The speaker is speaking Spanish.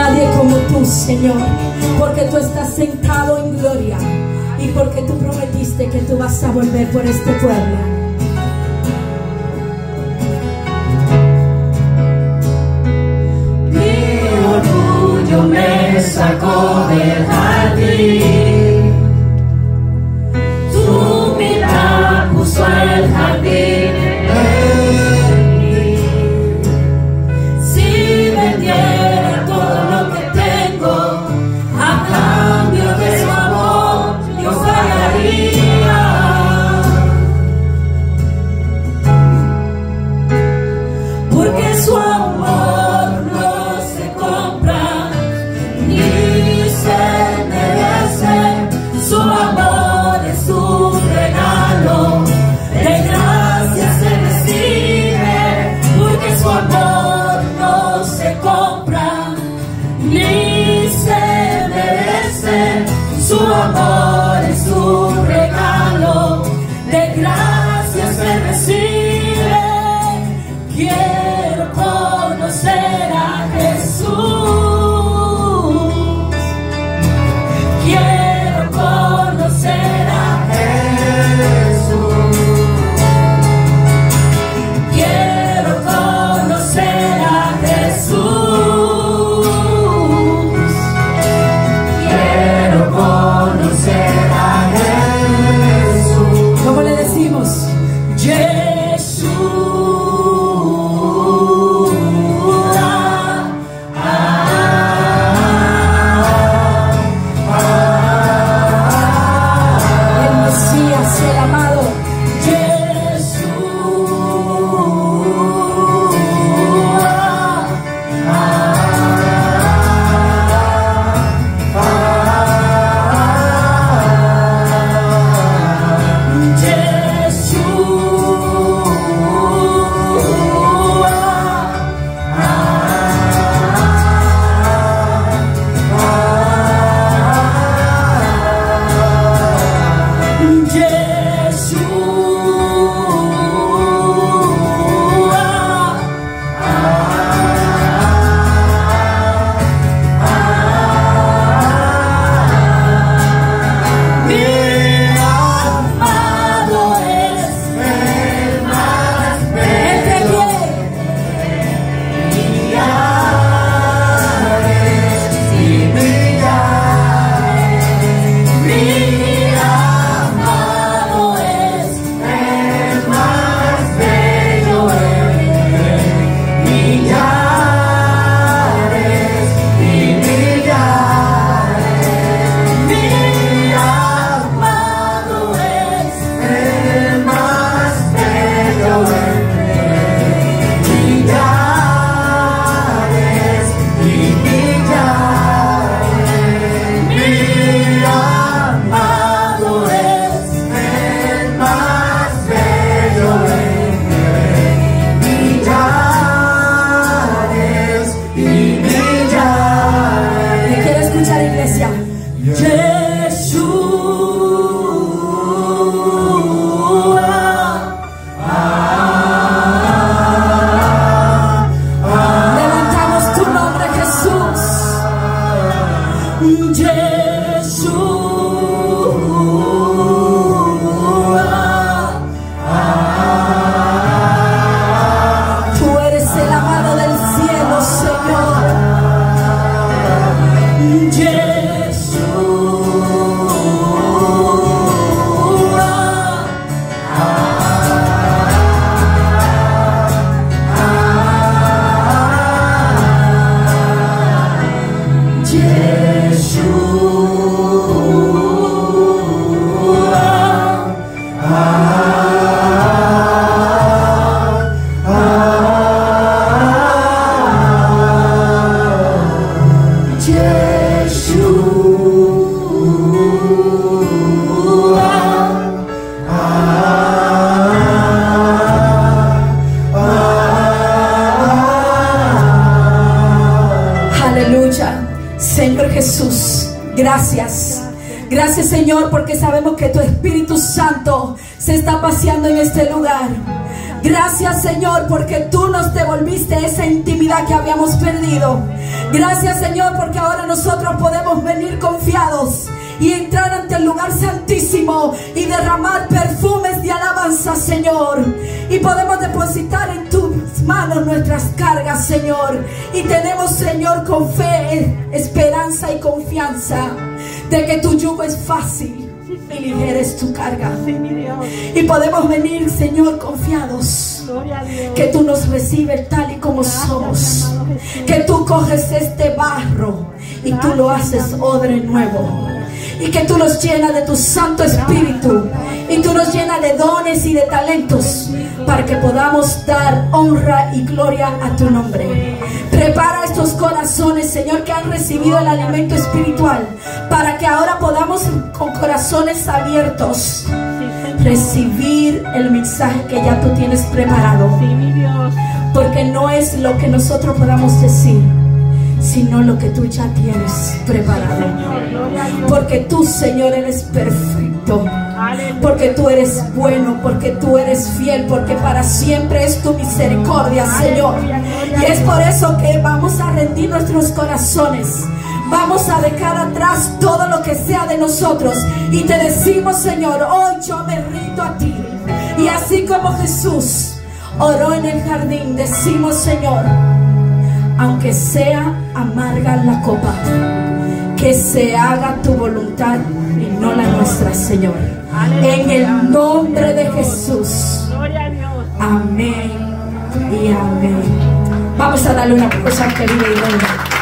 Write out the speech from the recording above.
Nadie como tú, Señor, porque tú estás sentado en gloria y porque tú prometiste que tú vas a volver por este pueblo. me sua morte. Señor, porque sabemos que tu Espíritu Santo se está paseando en este lugar. Gracias Señor porque tú nos devolviste esa intimidad que habíamos perdido. Gracias Señor porque ahora nosotros podemos venir confiados y entrar ante el lugar santísimo y derramar perfumes de alabanza Señor. Y podemos depositar en tus manos nuestras cargas Señor. Y tenemos Señor con fe, esperanza y confianza de que tu yugo es fácil y ligera es tu carga. Y podemos venir, Señor, confiados. Que tú nos recibes tal y como somos. Que tú coges este barro y tú lo haces odre nuevo y que tú nos llenas de tu Santo Espíritu y tú nos llenas de dones y de talentos para que podamos dar honra y gloria a tu nombre. Prepara estos corazones, Señor, que han recibido el alimento espiritual para que ahora podamos con corazones abiertos recibir el mensaje que ya tú tienes preparado. Porque no es lo que nosotros podamos decir sino lo que tú ya tienes preparado. Porque tú, Señor, eres perfecto. Porque tú eres bueno, porque tú eres fiel, porque para siempre es tu misericordia, Señor. Y es por eso que vamos a rendir nuestros corazones. Vamos a dejar atrás todo lo que sea de nosotros. Y te decimos, Señor, hoy yo me rindo a ti. Y así como Jesús oró en el jardín, decimos, Señor, aunque sea amarga la copa, que se haga tu voluntad y no la nuestra, Señor. En el nombre de Jesús. Amén y amén. Vamos a darle una cosa que vive y